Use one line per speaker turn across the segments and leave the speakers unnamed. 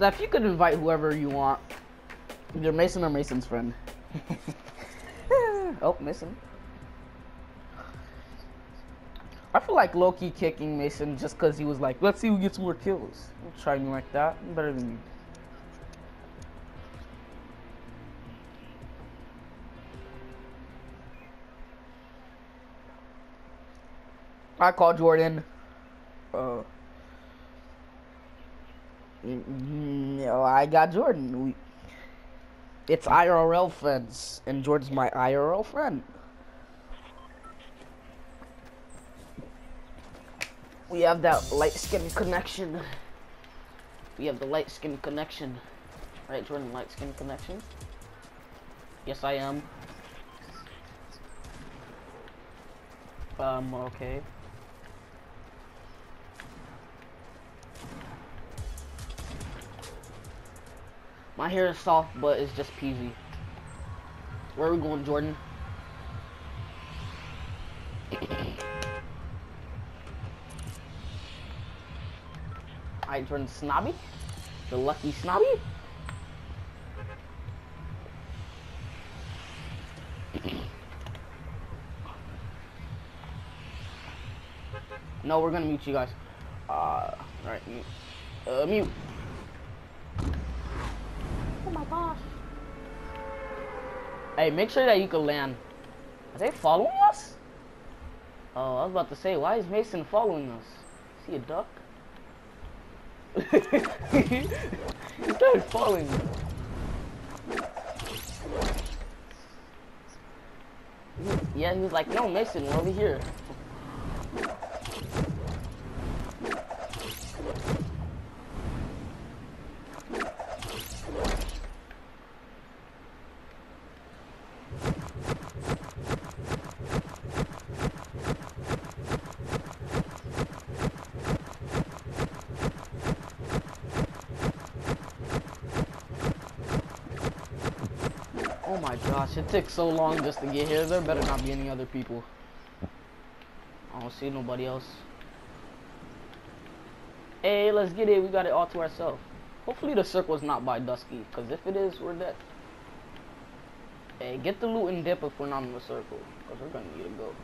Steph, you could invite whoever you want. Either Mason or Mason's friend. oh, Mason. I feel like low-key kicking Mason just because he was like, let's see who gets more kills. Don't try me like that. I'm better than you. I call Jordan. Uh, mm, no, I got Jordan. We, it's IRL friends, and Jordan's my IRL friend. We have that light skin connection. We have the light skin connection. Right, Jordan, light skin connection? Yes, I am. Um, okay. My hair is soft, but it's just peasy. Where are we going, Jordan? I Jordan Snobby? The lucky Snobby? no, we're gonna mute you guys. Uh, alright, mute. Uh, mute. Hey, make sure that you can land. Are they following us? Oh, I was about to say, why is Mason following us? Is he a duck? he started following. Yeah, he was like, no, Mason, we're over here. Oh my gosh, it took so long just to get here. There better not be any other people. I don't see nobody else. Hey, let's get it. We got it all to ourselves. Hopefully the circle's not by Dusty, because if it is, we're dead. Hey, get the loot and dip if we're not in the circle, because we're going to need to go.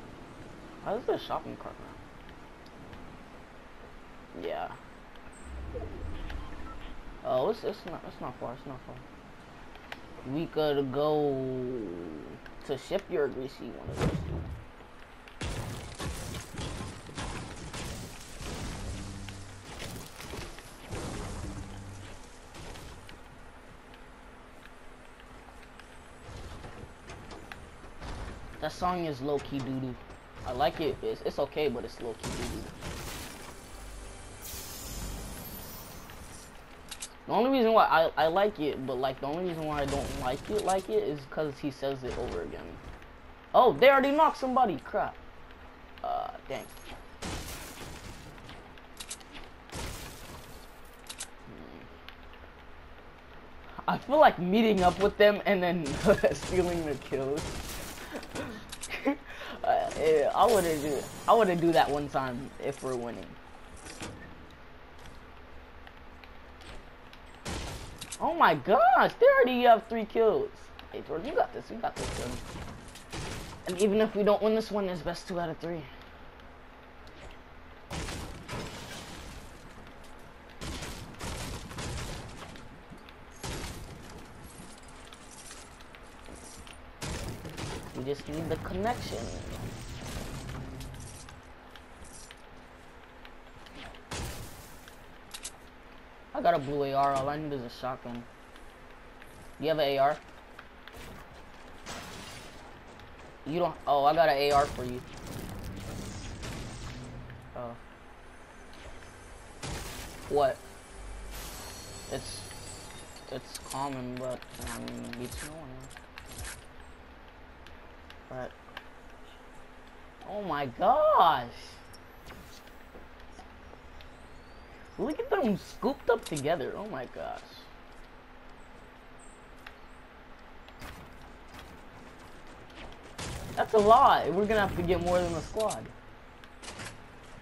How's there a shopping cart now? Yeah. Oh, it's, it's not it's not far. It's not far we could go to shipyard receive one of those two. That song is low key doo doo. I like it. It's, it's okay, but it's low key The only reason why I, I like it, but like the only reason why I don't like it like it is because he says it over again. Oh, they already knocked somebody. Crap. Uh, dang. Hmm. I feel like meeting up with them and then stealing the kills. uh, yeah, I wouldn't do. I wouldn't do that one time if we're winning. Oh my gosh, they already have three kills. Hey Jordan, you got this, you got this, Jordan. And even if we don't win this one, it's best two out of three. We just need the connection. I got a blue AR, all I need is a shotgun. You have an AR? You don't, oh, I got an AR for you. Oh. What? It's, it's common, but, I mean, beats no one. But, oh my gosh! Look at them scooped up together. Oh my gosh. That's a lot. We're gonna have to get more than a squad.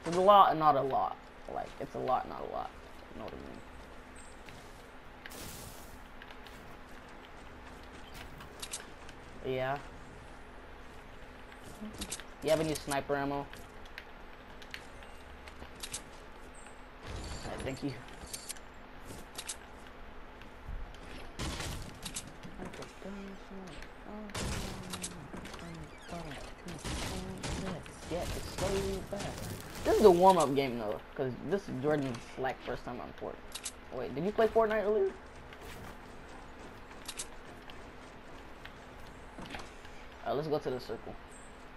It's a lot and not a lot. Like, it's a lot, not a lot. You know what I mean? Yeah. You have any sniper ammo? Thank you. This is a warm-up game though, because this is Jordan's slack first time on Fortnite. Wait, did you play Fortnite earlier? Alright, let's go to the circle.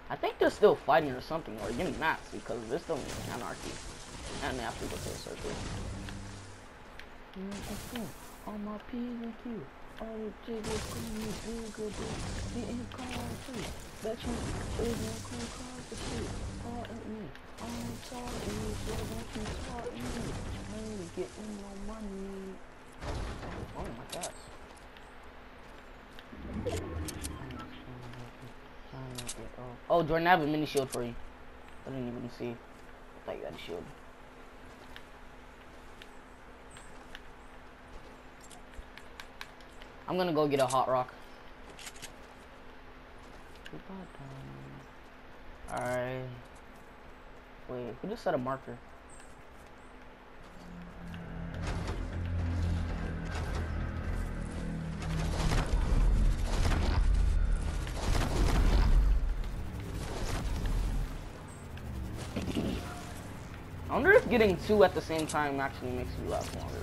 I think they're still fighting or something, or getting mad because there's still anarchy. And have to go to the circle. On my P's and Q. All the jiggers call me bigger, but getting called too. Bet you is no cool cars to see. Pardon me. I'm sorry, so don't you start me. Only getting no money. Oh my gosh. Oh, Jordan, I have a mini shield for you. I didn't even see. I thought you had a shield. I'm gonna go get a hot rock. Alright. Wait, who just set a marker? I wonder if getting two at the same time actually makes you last longer.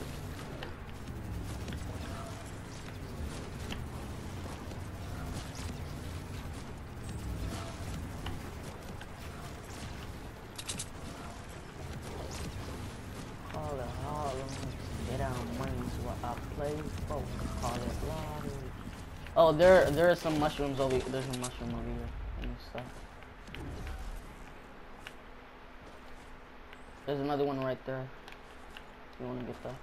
Call it Harlem, get out money's what I play for. Call it lottery. Oh, there, there are some mushrooms over. There's a mushroom over here and stuff. There's another one right there. You wanna get that?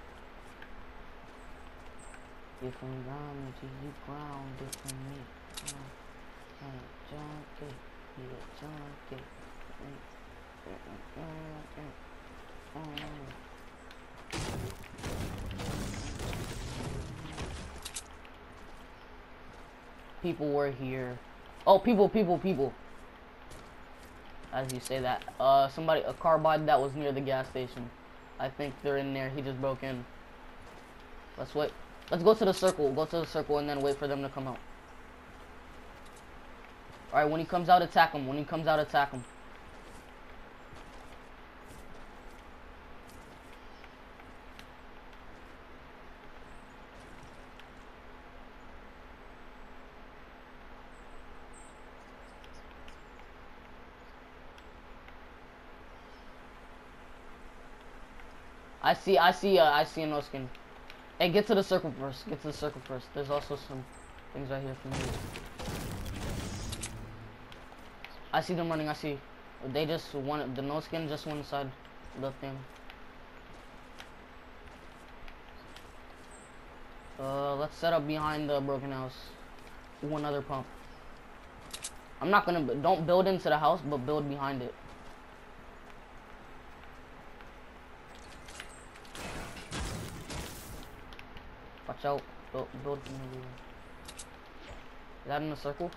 Different ground to you ground, different me. Uh, uh, junkie, yeah, junkie. Mm, mm, mm, People were here. Oh, people, people, people. As you say that. Uh, somebody, a car carbide that was near the gas station. I think they're in there. He just broke in. Let's wait. Let's go to the circle. Go to the circle and then wait for them to come out. Alright, when he comes out, attack him. When he comes out, attack him. I see, I see, uh, I see a no skin. Hey, get to the circle first. Get to the circle first. There's also some things right here for me. I see them running. I see. They just want the no skin just one side the thing. Uh, let's set up behind the broken house. One other pump. I'm not gonna. Don't build into the house, but build behind it. Out. Build, build. Is that in a circle?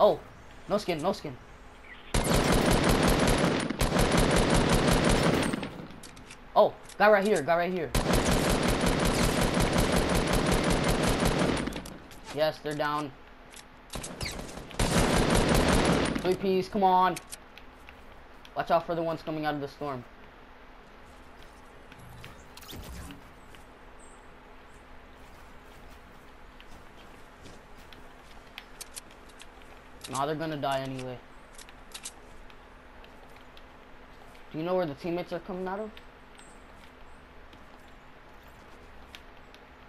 Oh, no skin, no skin. Oh, guy right here, guy right here. Yes, they're down. Three P's, come on. Watch out for the ones coming out of the storm. Nah, they're gonna die anyway. Do you know where the teammates are coming out of?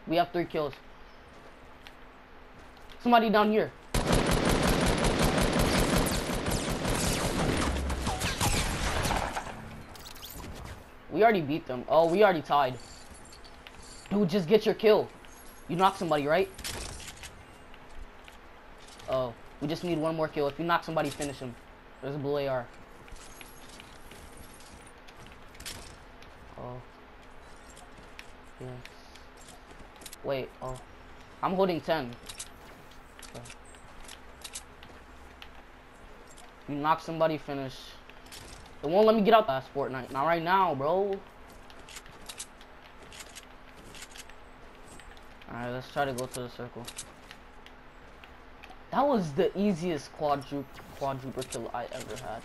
We have three kills. Somebody down here. We already beat them. Oh, we already tied. Dude, just get your kill. You knock somebody, right? Oh, we just need one more kill. If you knock somebody, finish him. There's a blue AR. Oh. Yes. Wait, oh. I'm holding 10. Okay. You knock somebody, finish. It won't let me get out last Fortnite. Not right now, bro. Alright, let's try to go to the circle. That was the easiest quadruple quadruple kill I ever had.